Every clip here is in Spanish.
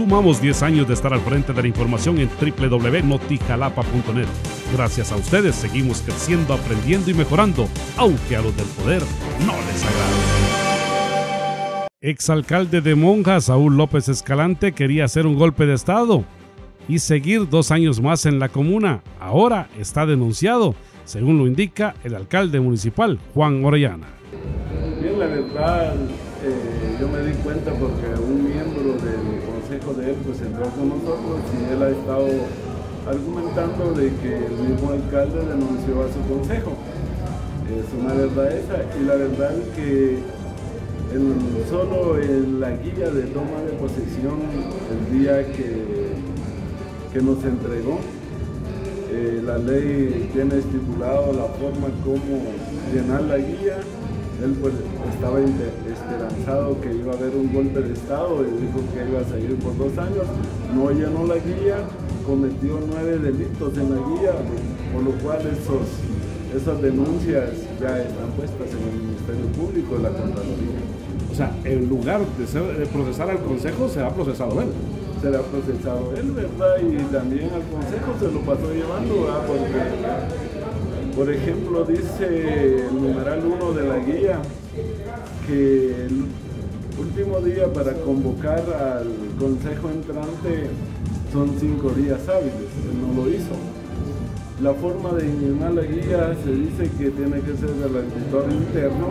Sumamos 10 años de estar al frente de la información en www.notijalapa.net. Gracias a ustedes seguimos creciendo, aprendiendo y mejorando, aunque a los del poder no les agrade. Exalcalde de Monja, Saúl López Escalante, quería hacer un golpe de Estado y seguir dos años más en la comuna. Ahora está denunciado, según lo indica el alcalde municipal, Juan Orellana. Bien, la verdad, eh, yo me di cuenta porque un miembro del consejo de él pues entró con nosotros y él ha estado argumentando de que el mismo alcalde denunció a su consejo. Es una verdad esa y la verdad es que solo en la guía de toma de posesión el día que, que nos entregó eh, la ley tiene estipulado la forma como llenar la guía él pues estaba esperanzado que iba a haber un golpe de Estado y dijo que iba a seguir por dos años. No llenó la guía, cometió nueve delitos en la guía, por lo cual esos, esas denuncias ya están puestas en el Ministerio Público de la Contraloría. O sea, en lugar de, procesar al Consejo, se ha procesado él se ha procesado él, ¿verdad? Y también al Consejo se lo pasó llevando, ¿verdad? Porque por ejemplo, dice el numeral 1 de la guía que el último día para convocar al consejo entrante son cinco días hábiles. Él no lo hizo. La forma de llenar la guía se dice que tiene que ser del auditor interno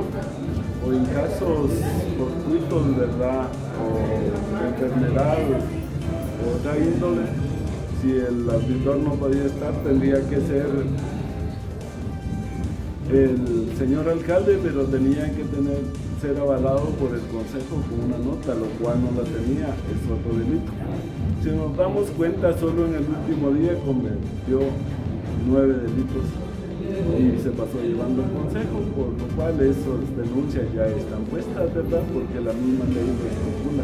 o en casos fortuitos, ¿verdad? O enfermedades o otra índole. Si el auditor no podía estar, tendría que ser el señor alcalde, pero tenía que tener, ser avalado por el consejo con una nota, lo cual no la tenía, es otro delito. Si nos damos cuenta, solo en el último día cometió nueve delitos y se pasó llevando el consejo, por lo cual esas denuncias ya están puestas, ¿verdad? Porque la misma ley lo